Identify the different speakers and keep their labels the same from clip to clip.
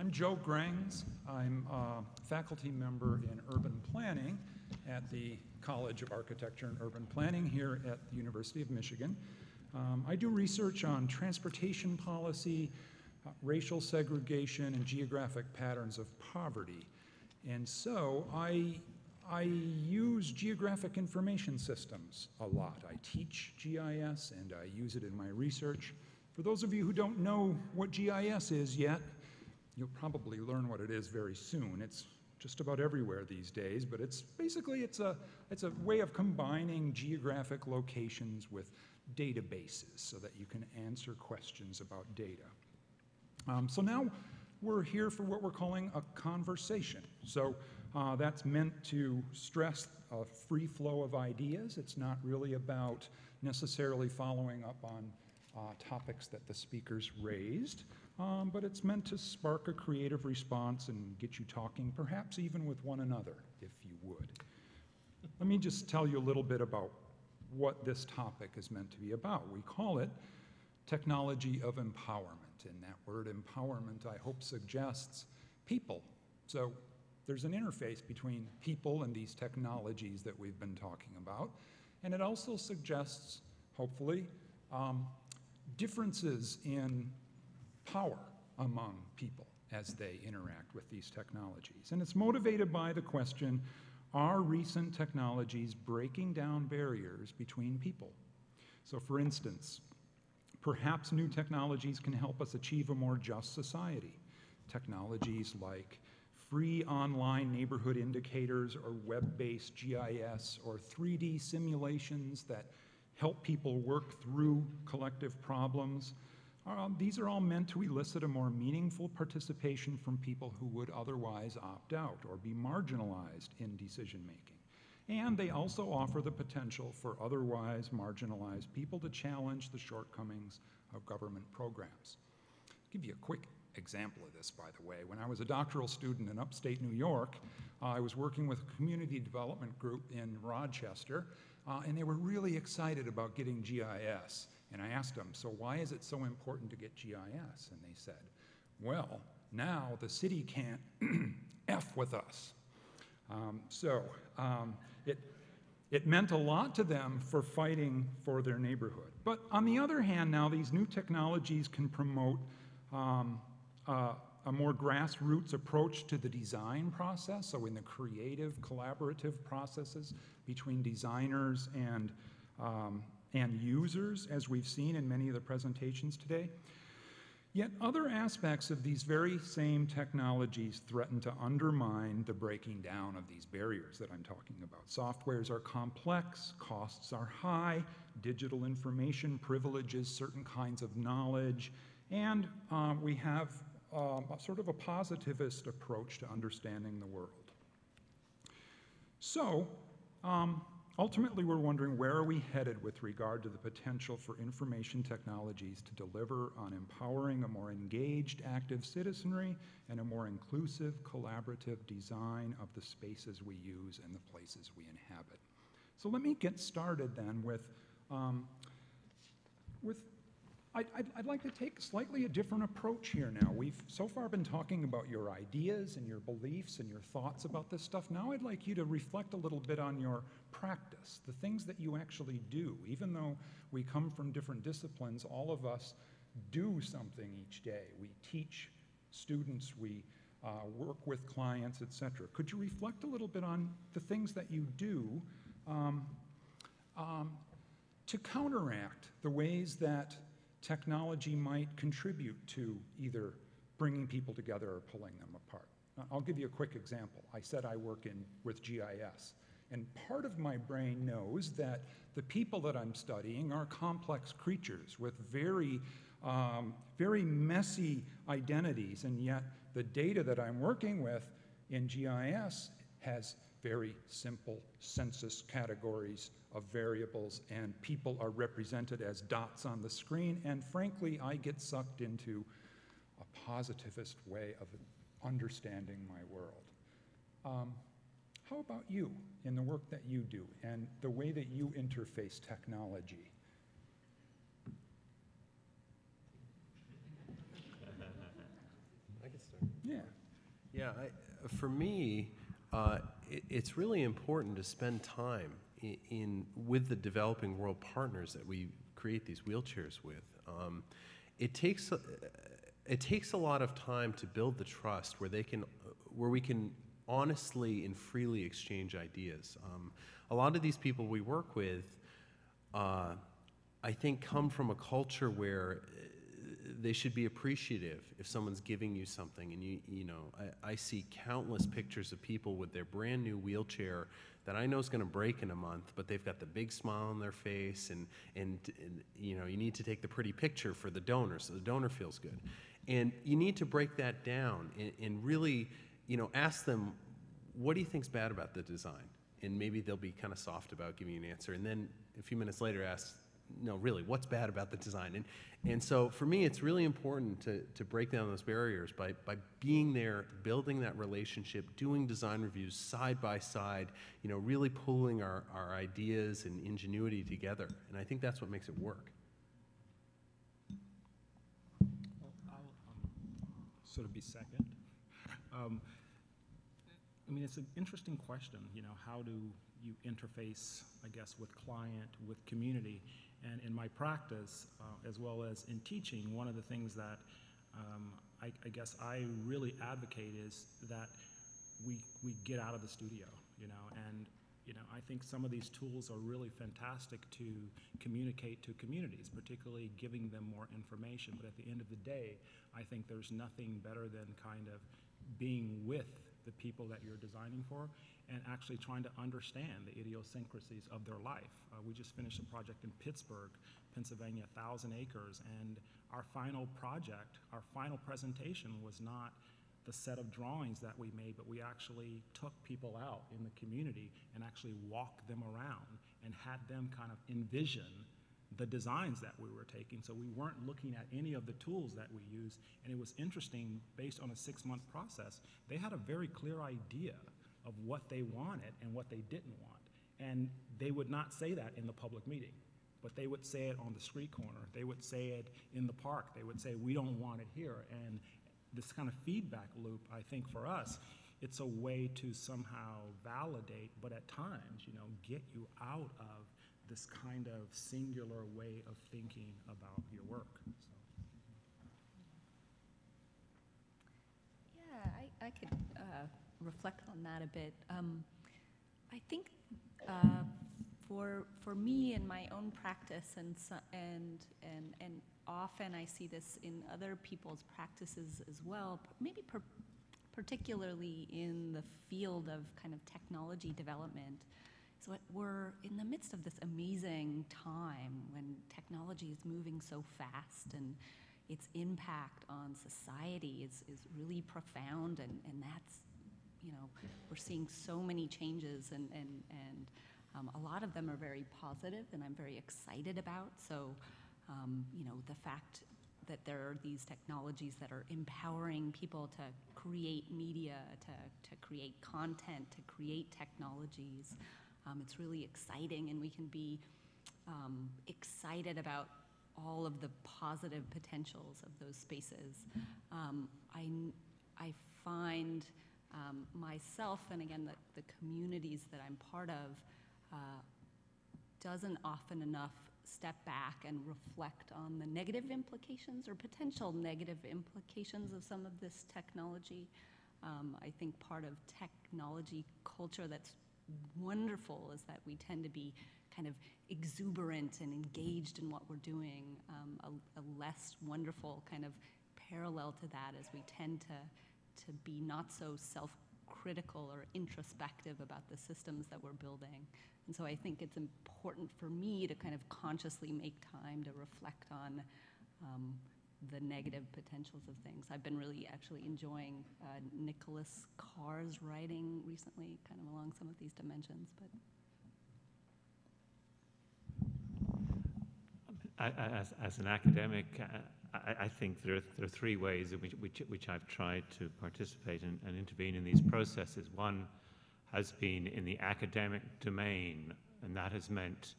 Speaker 1: I'm Joe Grengs. I'm a faculty member in urban planning at the College of Architecture and Urban Planning here at the University of Michigan. Um, I do research on transportation policy, uh, racial segregation, and geographic patterns of poverty. And so I, I use geographic information systems a lot. I teach GIS and I use it in my research. For those of you who don't know what GIS is yet, you'll probably learn what it is very soon. It's just about everywhere these days, but it's basically it's a, it's a way of combining geographic locations with databases so that you can answer questions about data. Um, so now we're here for what we're calling a conversation. So uh, that's meant to stress a free flow of ideas. It's not really about necessarily following up on uh, topics that the speakers raised, um, but it's meant to spark a creative response and get you talking, perhaps even with one another, if you would. Let me just tell you a little bit about what this topic is meant to be about. We call it technology of empowerment. And that word empowerment, I hope, suggests people. So there's an interface between people and these technologies that we've been talking about. And it also suggests, hopefully, um, differences in power among people as they interact with these technologies. And it's motivated by the question are recent technologies breaking down barriers between people? So, for instance, perhaps new technologies can help us achieve a more just society. Technologies like free online neighborhood indicators or web based GIS or 3D simulations that help people work through collective problems. Um, these are all meant to elicit a more meaningful participation from people who would otherwise opt out or be marginalized in decision making. And they also offer the potential for otherwise marginalized people to challenge the shortcomings of government programs. I'll give you a quick example of this, by the way. When I was a doctoral student in upstate New York, uh, I was working with a community development group in Rochester, uh, and they were really excited about getting GIS. And I asked them, so why is it so important to get GIS? And they said, well, now the city can't F with us. Um, so um, it, it meant a lot to them for fighting for their neighborhood. But on the other hand, now these new technologies can promote um, uh, a more grassroots approach to the design process, so in the creative, collaborative processes between designers and um, and users, as we've seen in many of the presentations today. Yet other aspects of these very same technologies threaten to undermine the breaking down of these barriers that I'm talking about. Softwares are complex, costs are high, digital information privileges certain kinds of knowledge, and um, we have um, a sort of a positivist approach to understanding the world. So, um, Ultimately, we're wondering where are we headed with regard to the potential for information technologies to deliver on empowering a more engaged, active citizenry and a more inclusive, collaborative design of the spaces we use and the places we inhabit. So let me get started then with, um, with I'd, I'd, I'd, like to take slightly a different approach here now. We've so far been talking about your ideas and your beliefs and your thoughts about this stuff. Now I'd like you to reflect a little bit on your practice, the things that you actually do. Even though we come from different disciplines, all of us do something each day. We teach students, we uh, work with clients, etc. Could you reflect a little bit on the things that you do um, um, to counteract the ways that technology might contribute to either bringing people together or pulling them apart. I'll give you a quick example. I said I work in, with GIS, and part of my brain knows that the people that I'm studying are complex creatures with very, um, very messy identities, and yet the data that I'm working with in GIS has very simple census categories of variables, and people are represented as dots on the screen. And frankly, I get sucked into a positivist way of understanding my world. Um, how about you in the work that you do and the way that you interface technology?
Speaker 2: I can start.
Speaker 1: Yeah.
Speaker 2: Yeah, I, for me, uh, it, it's really important to spend time in, in, with the developing world partners that we create these wheelchairs with. Um, it takes a, it takes a lot of time to build the trust where they can where we can honestly and freely exchange ideas. Um, a lot of these people we work with, uh, I think, come from a culture where uh, they should be appreciative if someone's giving you something. And you, you know, I, I see countless pictures of people with their brand new wheelchair that I know is going to break in a month, but they've got the big smile on their face, and, and, and you know, you need to take the pretty picture for the donor so the donor feels good. And you need to break that down and, and really you know, ask them, what do you think's bad about the design? And maybe they'll be kind of soft about giving you an answer. And then a few minutes later, ask, no, really, what's bad about the design? And, and so for me, it's really important to, to break down those barriers by, by being there, building that relationship, doing design reviews side by side, you know, really pulling our, our ideas and ingenuity together. And I think that's what makes it work.
Speaker 3: Um, sort of be second. Um, I mean, it's an interesting question, you know, how do you interface, I guess, with client, with community? And in my practice, uh, as well as in teaching, one of the things that um, I, I, guess I really advocate is that we, we get out of the studio, you know, and you know, I think some of these tools are really fantastic to communicate to communities, particularly giving them more information. But at the end of the day, I think there's nothing better than kind of being with the people that you're designing for and actually trying to understand the idiosyncrasies of their life. Uh, we just finished a project in Pittsburgh, Pennsylvania, 1,000 acres, and our final project, our final presentation was not the set of drawings that we made, but we actually took people out in the community and actually walked them around and had them kind of envision the designs that we were taking. So we weren't looking at any of the tools that we use. And it was interesting, based on a six month process, they had a very clear idea of what they wanted and what they didn't want. And they would not say that in the public meeting, but they would say it on the street corner. They would say it in the park. They would say, we don't want it here. And this kind of feedback loop, I think for us, it's a way to somehow validate, but at times, you know, get you out of this kind of singular way of thinking about your work. So.
Speaker 4: Yeah, I, I could uh, reflect on that a bit. Um, I think uh, for for me in my own practice and and and and often I see this in other people's practices as well. Maybe per, particularly in the field of kind of technology development. So we're in the midst of this amazing time when technology is moving so fast and its impact on society is, is really profound and, and that's, you know, we're seeing so many changes and, and, and um, a lot of them are very positive and I'm very excited about. So, um, you know, the fact that there are these technologies that are empowering people to create media, to, to create content, to create technologies. Um, it's really exciting, and we can be um, excited about all of the positive potentials of those spaces. Um, I, I find um, myself, and again, the, the communities that I'm part of, uh, doesn't often enough step back and reflect on the negative implications or potential negative implications of some of this technology. Um, I think part of technology culture that's wonderful is that we tend to be kind of exuberant and engaged in what we're doing. Um, a, a, less wonderful kind of parallel to that is we tend to, to be not so self critical or introspective about the systems that we're building. And so I think it's important for me to kind of consciously make time to reflect on um, the negative potentials of things. I've been really actually enjoying uh, Nicholas Carr's writing recently, kind of along some of these dimensions.
Speaker 5: But as, as an academic, uh, I, I, think there are, there are three ways in which, which, which I've tried to participate and, and intervene in these processes. One has been in the academic domain, and that has meant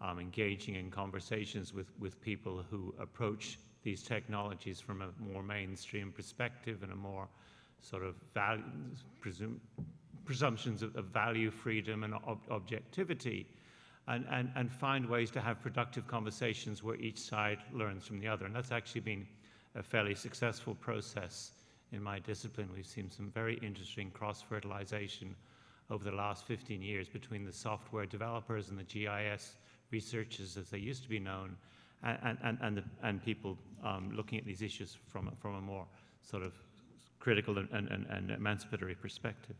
Speaker 5: um, engaging in conversations with, with people who approach these technologies from a more mainstream perspective and a more sort of value, presume, presumptions of, of value, freedom, and ob- objectivity, and, and, and find ways to have productive conversations where each side learns from the other. And that's actually been a fairly successful process in my discipline. We've seen some very interesting cross fertilization over the last 15 years between the software developers and the GIS researchers, as they used to be known, and, and, and, the, and people um, looking at these issues from, from a more sort of critical and, and, and emancipatory perspective.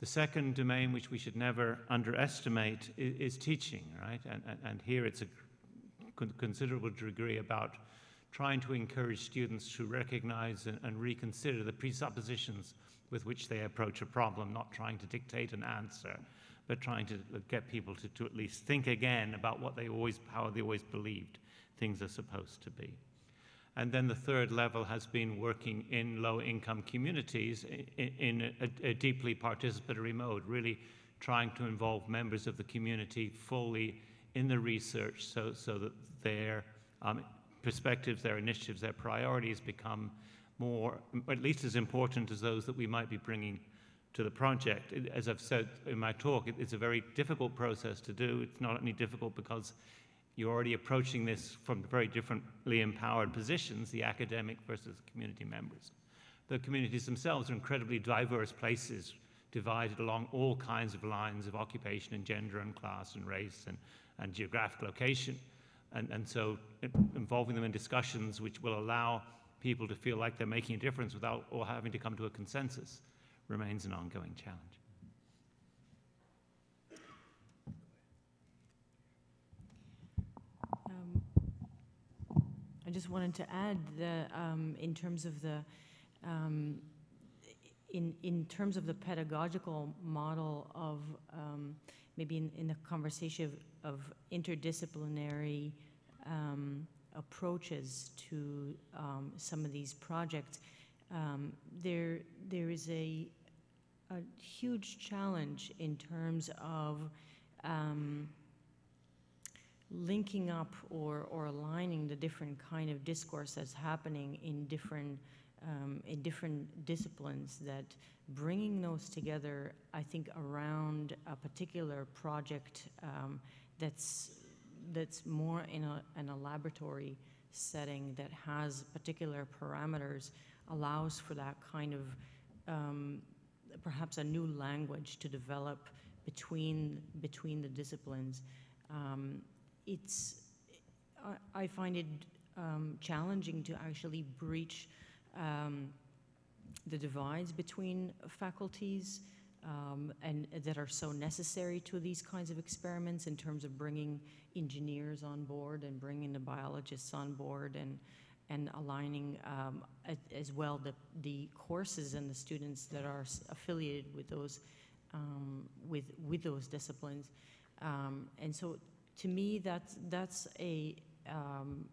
Speaker 5: The second domain, which we should never underestimate, is, is teaching, right? And, and, and, here it's a considerable degree about trying to encourage students to recognize and, and reconsider the presuppositions with which they approach a problem, not trying to dictate an answer, but trying to get people to, to at least think again about what they always, how they always believed things are supposed to be. And then the third level has been working in low income communities in, a, a, deeply participatory mode, really trying to involve members of the community fully in the research so, so that their um, perspectives, their initiatives, their priorities become more, at least as important as those that we might be bringing to the project. As I've said in my talk, it's a very difficult process to do. It's not only difficult because you're already approaching this from very differently empowered positions, the academic versus community members. The communities themselves are incredibly diverse places, divided along all kinds of lines of occupation and gender and class and race and, and geographic location. And, and so involving them in discussions which will allow people to feel like they're making a difference without all having to come to a consensus remains an ongoing challenge.
Speaker 6: Just wanted to add that um, in terms of the um, in in terms of the pedagogical model of um, maybe in, in, the conversation of, of interdisciplinary um, approaches to um, some of these projects, um, there there is a a huge challenge in terms of linking up or, or aligning the different kind of discourse that's happening in different um, in different disciplines that bringing those together i think around a particular project um, that's that's more in a, in a laboratory setting that has particular parameters allows for that kind of um, perhaps a new language to develop between between the disciplines. Um, it's, I find it um, challenging to actually breach um, the divides between faculties um, and that are so necessary to these kinds of experiments in terms of bringing engineers on board and bringing the biologists on board and and aligning um, as well the, the courses and the students that are affiliated with those um, with with those disciplines. Um, and so to me, that's, that's a, um,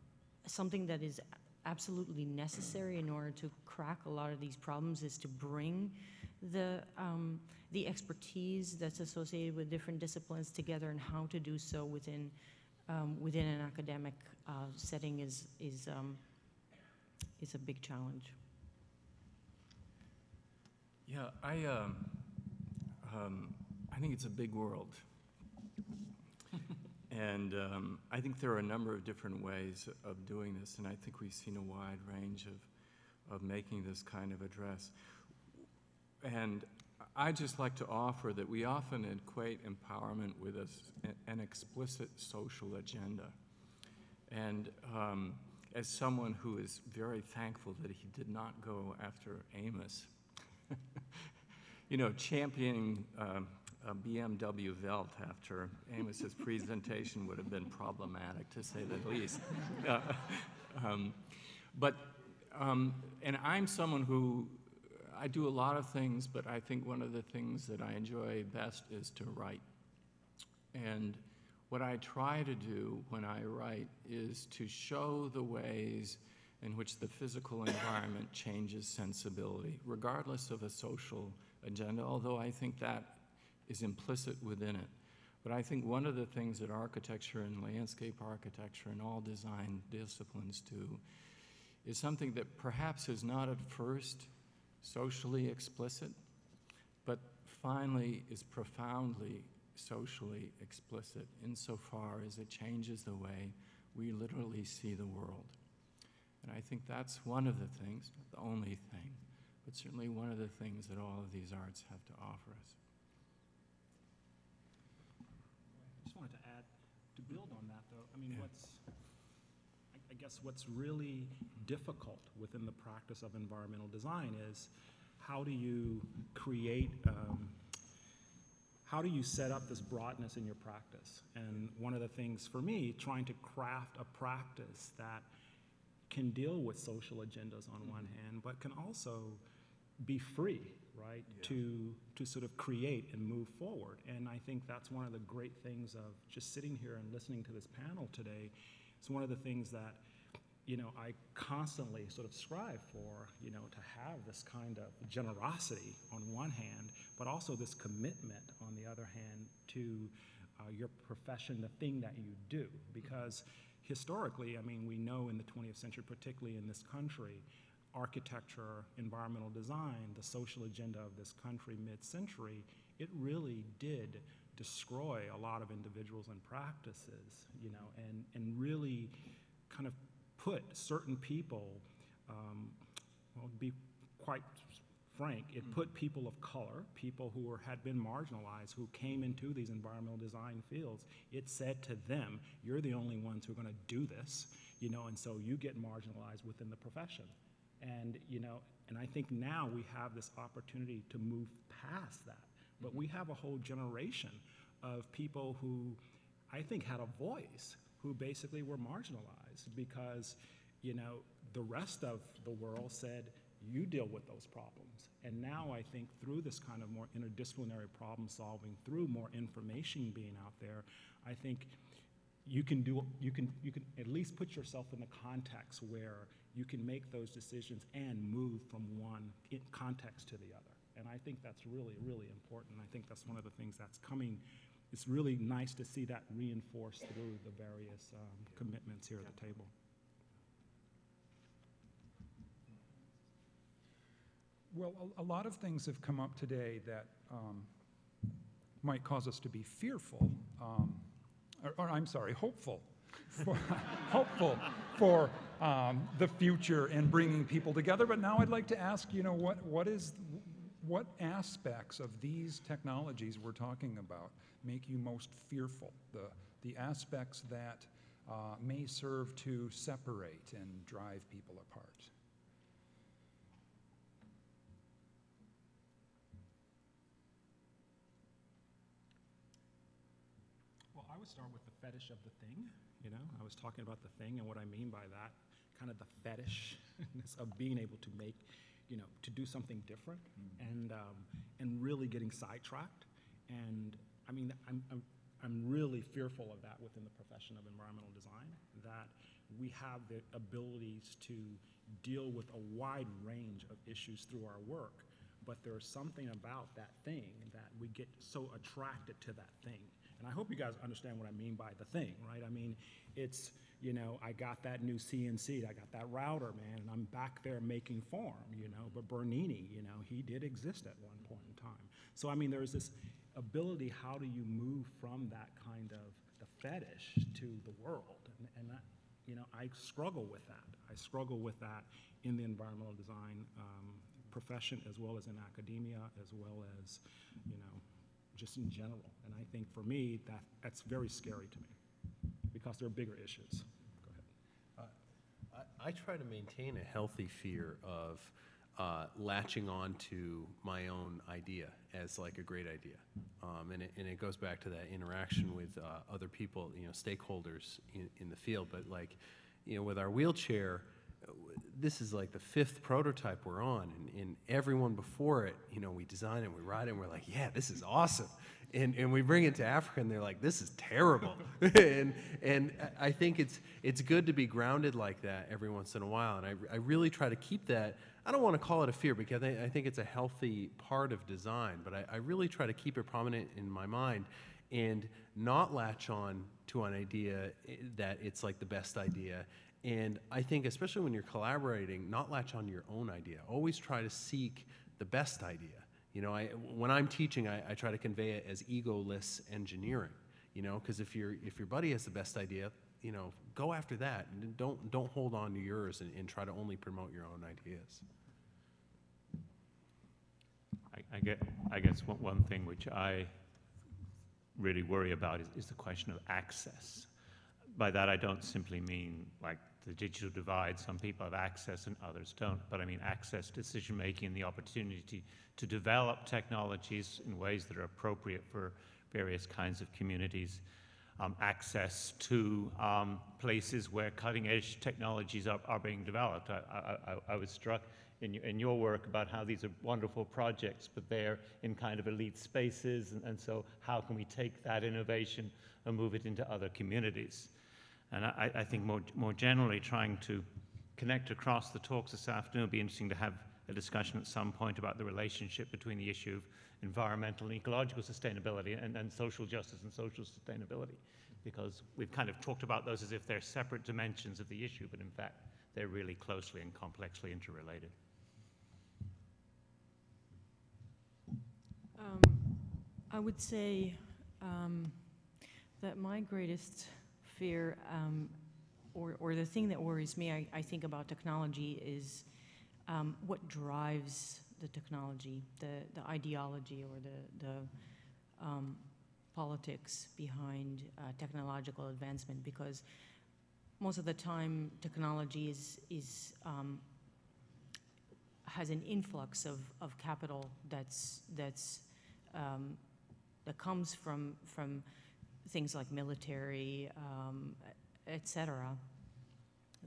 Speaker 6: something that is absolutely necessary in order to crack a lot of these problems is to bring the, um, the expertise that's associated with different disciplines together and how to do so within, um, within an academic uh, setting is, is, um, is a big challenge.
Speaker 7: Yeah, I, um, um, I think it's a big world. And um, I think there are a number of different ways of doing this, and I think we've seen a wide range of, of making this kind of address. And I'd just like to offer that we often equate empowerment with a, an explicit social agenda. And um, as someone who is very thankful that he did not go after Amos, you know, championing um, a BMW Welt after Amos's presentation would have been problematic, to say the least. Uh, um, but, um, and I'm someone who, I do a lot of things, but I think one of the things that I enjoy best is to write. And what I try to do when I write is to show the ways in which the physical environment changes sensibility, regardless of a social agenda, although I think that is implicit within it. But I think one of the things that architecture and landscape architecture and all design disciplines do is something that perhaps is not at first socially explicit, but finally is profoundly socially explicit insofar as it changes the way we literally see the world. And I think that's one of the things, not the only thing, but certainly one of the things that all of these arts have to offer us.
Speaker 3: I just wanted to add, to build on that though, I mean, what's, I- I guess what's really difficult within the practice of environmental design is how do you create, um, how do you set up this broadness in your practice? And one of the things for me, trying to craft a practice that can deal with social agendas on one hand, but can also be free, right? To, to sort of create and move forward. And I think that's one of the great things of just sitting here and listening to this panel today. It's one of the things that, you know, I constantly sort of strive for, you know, to have this kind of generosity on one hand, but also this commitment on the other hand to uh, your profession, the thing that you do. Because historically, I mean, we know in the 20th century, particularly in this country, architecture, environmental design, the social agenda of this country mid-century, it really did destroy a lot of individuals and practices, you know, and, and really kind of put certain people, um, well, to be quite frank, it put people of color, people who were, had been marginalized, who came into these environmental design fields, it said to them, you're the only ones who are going to do this, you know, and so you get marginalized within the profession. And, you know, and I think now we have this opportunity to move past that. But we have a whole generation of people who I think had a voice, who basically were marginalized because, you know, the rest of the world said, you deal with those problems. And now I think through this kind of more interdisciplinary problem solving, through more information being out there, I think you can do you can you can at least put yourself in the context where you can make those decisions and move from one context to the other. And I think that's really, really important. I think that's one of the things that's coming. It's really nice to see that reinforced through the various um, commitments here at the table.
Speaker 1: Well, a, a lot of things have come up today that um, might cause us to be fearful, um, or, or I'm sorry, hopeful, for, hopeful for um, the future and bringing people together. But now I'd like to ask, you know, what, what is, what aspects of these technologies we're talking about make you most fearful? The, the aspects that uh, may serve to separate and drive people apart.
Speaker 3: Well, I would start with the fetish of the thing. You know, I was talking about the thing, and what I mean by that, kind of the fetishness of being able to make, you know, to do something different, and um, and really getting sidetracked. And I mean, I'm, I'm I'm really fearful of that within the profession of environmental design. That we have the abilities to deal with a wide range of issues through our work, but there's something about that thing that we get so attracted to that thing. And I hope you guys understand what I mean by the thing, right? I mean, it's, you know, I got that new CNC, I got that router, man, and I'm back there making form, you know, but Bernini, you know, he did exist at one point in time. So, I mean, there's this ability, how do you move from that kind of the fetish to the world? And, and that, you know, I struggle with that. I struggle with that in the environmental design um, profession as well as in academia, as well as, you know, just in general. And I think for me, that, that's very scary to me because there are bigger issues. Go ahead.
Speaker 2: I, I try to maintain a healthy fear of uh, latching on to my own idea as like a great idea. Um, and, it, and it goes back to that interaction with uh, other people, you know, stakeholders in, in the field. But like, you know, with our wheelchair, uh, this is like the fifth prototype we're on, and, and everyone before it, you know, we design it, we ride it, and we're like, yeah, this is awesome. And, and we bring it to Africa, and they're like, this is terrible. and and I I think it's it's good to be grounded like that every once in a while. And I, I really try to keep that. I don't want to call it a fear because I, I think it's a healthy part of design, but I, I really try to keep it prominent in my mind and not latch on to an idea eh, that it's like the best idea And I think, especially when you're collaborating, not latch on to your own idea. Always try to seek the best idea. You know, I, when I'm teaching, I, I try to convey it as egoless engineering. You know, because if your if your buddy has the best idea, you know, go after that. And don't don't hold on to yours and, and try to only promote your own ideas.
Speaker 5: I, I, get, I guess one, one thing which I really worry about is, is the question of access. By that, I don't simply mean like the digital divide. Some people have access and others don't. But I mean access, decision making, the opportunity to develop technologies in ways that are appropriate for various kinds of communities. Um, access to um, places where cutting edge technologies are, are being developed. I, I, I, was struck in, in your work about how these are wonderful projects, but they're in kind of elite spaces. And, and so, how can we take that innovation and move it into other communities? And I, I think more, more generally, trying to connect across the talks this afternoon it would be interesting to have a discussion at some point about the relationship between the issue of environmental and ecological sustainability and, and social justice and social sustainability. Because we've kind of talked about those as if they're separate dimensions of the issue, but in fact, they're really closely and complexly interrelated.
Speaker 6: Um, I would say um, that my greatest fear, um, or, or the thing that worries me, I, I think about technology is um, what drives the technology, the, the ideology or the, the um, politics behind uh, technological advancement because most of the time technology is, is um, has an influx of, of capital that's, that's, um, that comes from, from things like military, um, et cetera,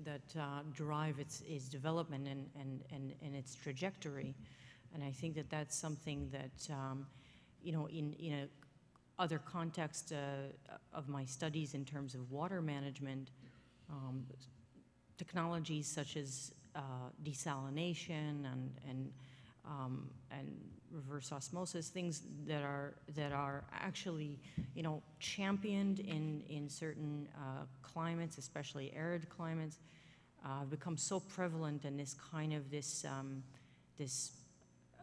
Speaker 6: that uh, drive its, its development and, and, and, and its trajectory. And I think that that's something that, um, you know, in, in a other context uh, of my studies in terms of water management, um, technologies such as uh, desalination and, and, um, and reverse osmosis, things that are, that are actually, you know, championed in, in certain uh, climates, especially arid climates, uh, become so prevalent and this kind of this, um, this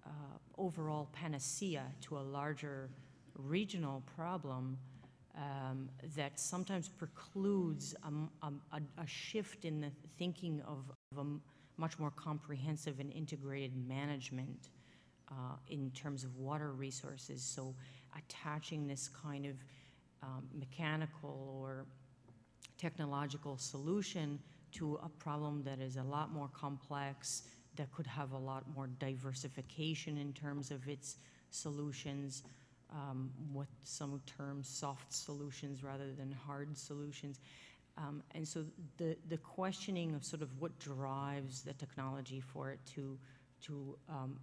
Speaker 6: uh, overall panacea to a larger regional problem um, that sometimes precludes a, a, a, shift in the thinking of, of a much more comprehensive and integrated management uh, in terms of water resources. So attaching this kind of um, mechanical or technological solution to a problem that is a lot more complex, that could have a lot more diversification in terms of its solutions, um, what some term soft solutions rather than hard solutions. Um, and so the, the questioning of sort of what drives the technology for it to, to, um,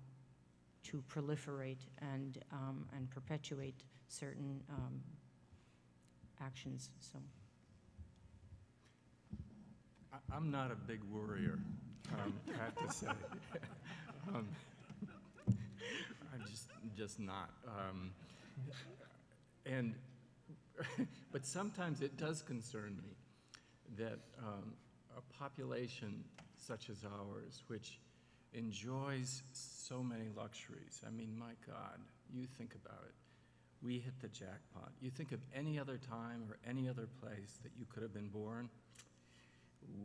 Speaker 6: to proliferate and, um, and perpetuate certain um, actions. So.
Speaker 7: I, am not a big worrier, um, I have to say. Um, I'm just, just not. and, but sometimes it does concern me that um, a population such as ours, which enjoys so many luxuries, I mean, my God, you think about it. We hit the jackpot. You think of any other time or any other place that you could have been born,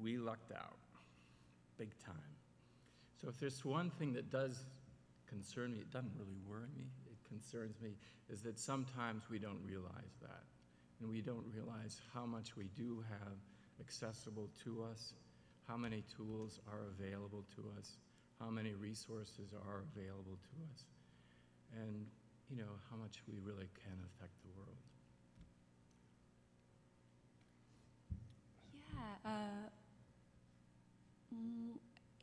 Speaker 7: we lucked out big time. So if there's one thing that does concern me, it doesn't really worry me, it concerns me, is that sometimes we don't realize that. And we don't realize how much we do have accessible to us, how many tools are available to us, how many resources are available to us, and you know how much we really can affect the world.
Speaker 4: Yeah, uh,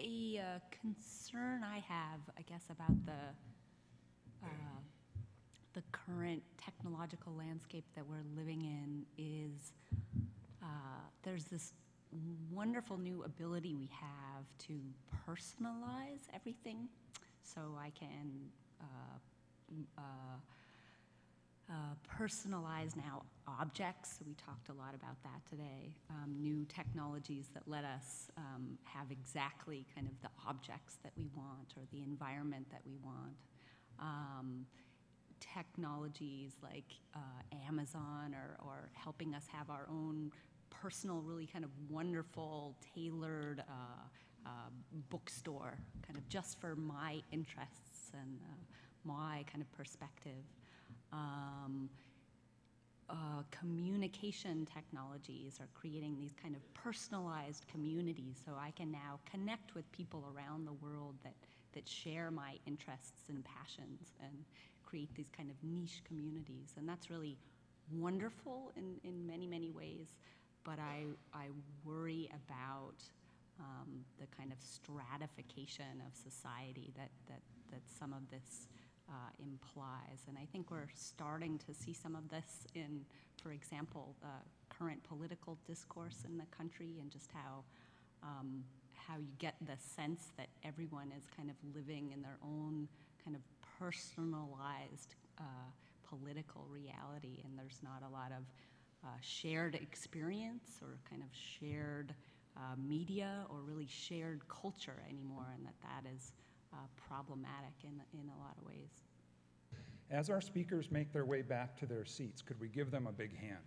Speaker 4: a uh, concern I have, I guess, about the uh, the current technological landscape that we're living in is uh, there's this wonderful new ability we have to personalize everything. So I can uh, uh, uh, personalize now objects. So We talked a lot about that today. Um, new technologies that let us um, have exactly kind of the objects that we want or the environment that we want. Um, technologies like uh, Amazon or, or helping us have our own personal, really kind of wonderful, tailored uh, uh, bookstore, kind of just for my interests and uh, my kind of perspective. Um, uh, communication technologies are creating these kind of personalized communities so I can now connect with people around the world that, that share my interests and passions and create these kind of niche communities. And that's really wonderful in, in many, I, I worry about um, the kind of stratification of society that, that, that some of this uh, implies. And I think we're starting to see some of this in, for example, the current political discourse in the country and just how, um, how you get the sense that everyone is kind of living in their own kind of personalized uh, political reality, and there's not a lot of uh, shared experience or kind of shared uh, media or really shared culture anymore, and that that is uh, problematic in, in a lot of ways.
Speaker 1: As our speakers make their way back to their seats, could we give them a big hand?